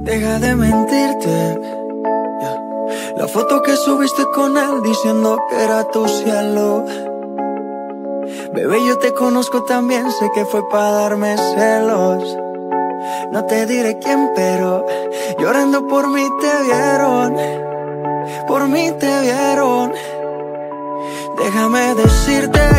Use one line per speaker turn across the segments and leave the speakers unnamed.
Deja de mentirte. La foto que subiste con él diciendo que era tu cielo. Bebé, yo te conozco también, sé que fue para darme celos. No te diré quién, pero llorando por mí te vieron. Por mí te vieron. Déjame decirte,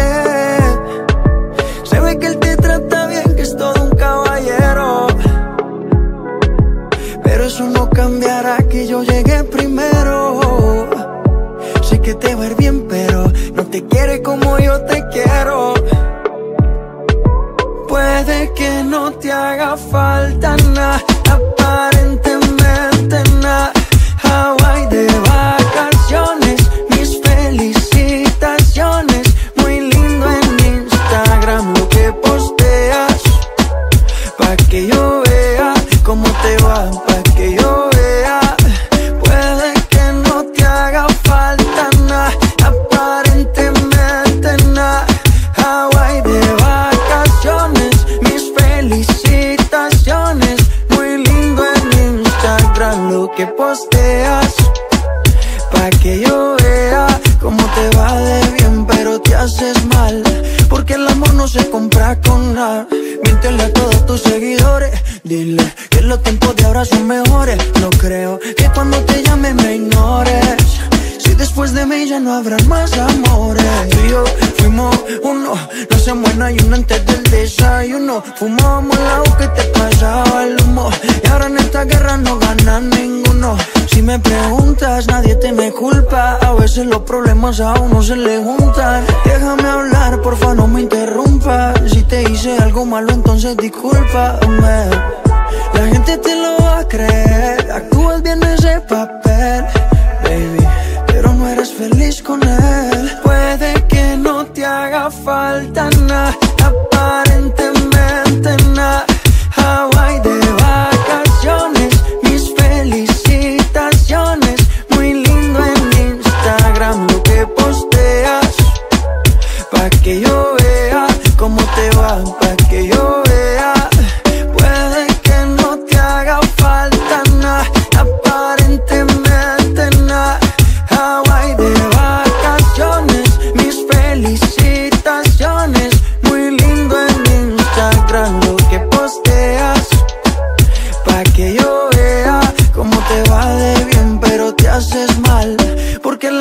primero. Sé que te va a bien, pero no te quiere como yo te quiero. Puede que no te haga falta nada, aparentemente nada. Hawaii de vacaciones, mis felicitaciones. Muy lindo en Instagram lo que posteas. Pa' que yo vea cómo te va, pa' que yo vea. Que posteas. Pa' que yo vea cómo te va de bien, pero te haces mal. Porque el amor no se compra con nada. Miéntele a todos tus seguidores. Dile que los tiempos de ahora son mejores. No creo que cuando te llame me ignores. Después de mí ya no habrán más amores. Tú y yo fuimos uno. No se muera y uno antes del desayuno. Fumábamos agua que te pasaba el humo. Y ahora en esta guerra no gana ninguno. Si me preguntas, nadie te me culpa. A veces los problemas a uno se le juntan. Déjame hablar, porfa, no me interrumpas. Si te hice algo malo, entonces discúlpame. La gente te lo va a creer. Actúas bien ese papel, feliz con él.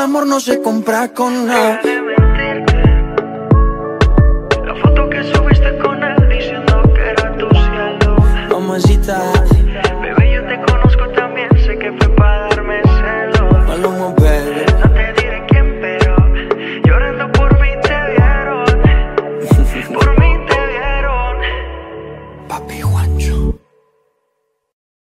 Amor no se compra con nada.
La foto que subiste con él diciendo que era tu cielo.
Mamacita,
Bebé, yo te conozco también, sé que fue para darme celos.
Maluma, baby.
No te diré quién, pero llorando por mí te vieron. Por